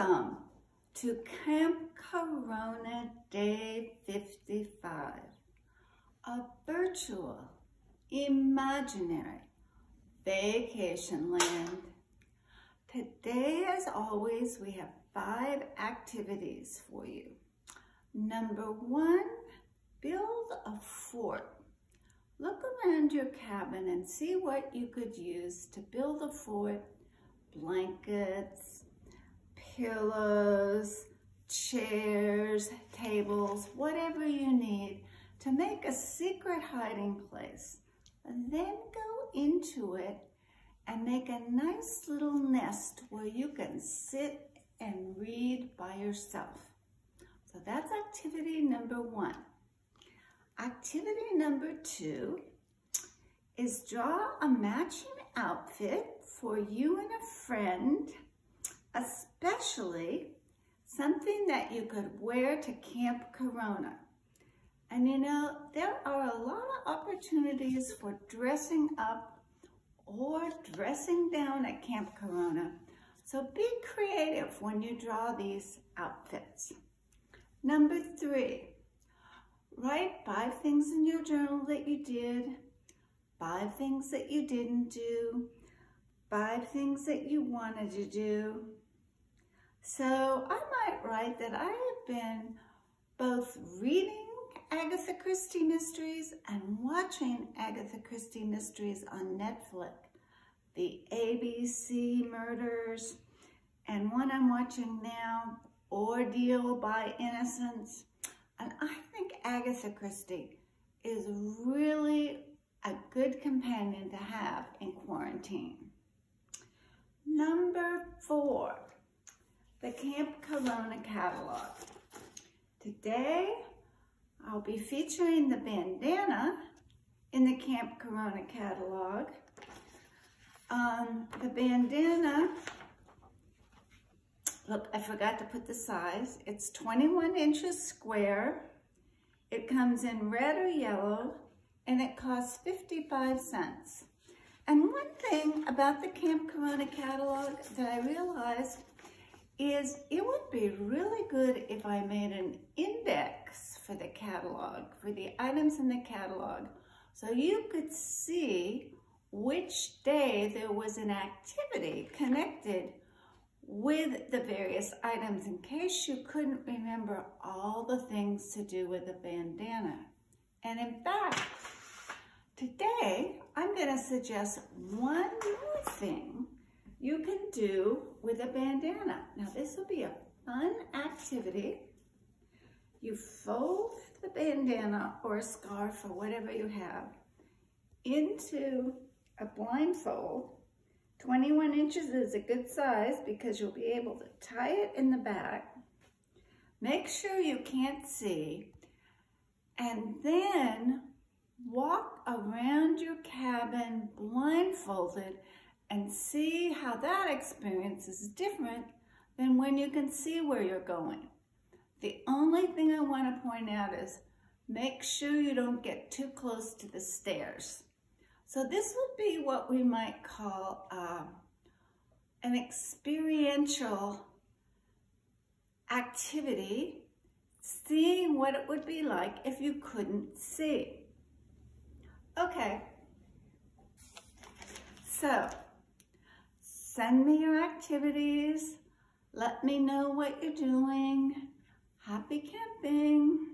Welcome to Camp Corona Day 55, a virtual, imaginary vacation land. Today, as always, we have five activities for you. Number one, build a fort. Look around your cabin and see what you could use to build a fort. Blankets, pillows, chairs, tables, whatever you need to make a secret hiding place. Then go into it and make a nice little nest where you can sit and read by yourself. So that's activity number one. Activity number two is draw a matching outfit for you and a friend, especially something that you could wear to Camp Corona. And you know, there are a lot of opportunities for dressing up or dressing down at Camp Corona. So be creative when you draw these outfits. Number three, write five things in your journal that you did, five things that you didn't do, five things that you wanted to do. So I might write that I have been both reading Agatha Christie mysteries and watching Agatha Christie mysteries on Netflix. The ABC Murders and one I'm watching now, Ordeal by Innocence. And I think Agatha Christie is really a good companion to have in quarantine. Number four, the Camp Corona catalog. Today, I'll be featuring the bandana in the Camp Corona catalog. Um, the bandana, look, I forgot to put the size. It's 21 inches square. It comes in red or yellow, and it costs 55 cents. And one thing about the Camp Corona catalog that I realized is it would be really good if I made an index for the catalog, for the items in the catalog, so you could see which day there was an activity connected with the various items in case you couldn't remember all the things to do with the bandana. And in fact, today I'm going to suggest one more thing you can do with a bandana. Now this will be a fun activity. You fold the bandana or scarf or whatever you have into a blindfold. 21 inches is a good size because you'll be able to tie it in the back. Make sure you can't see and then walk around your cabin blindfolded and see how that experience is different than when you can see where you're going. The only thing I want to point out is make sure you don't get too close to the stairs. So this would be what we might call uh, an experiential activity, seeing what it would be like if you couldn't see. Okay, so Send me your activities. Let me know what you're doing. Happy camping.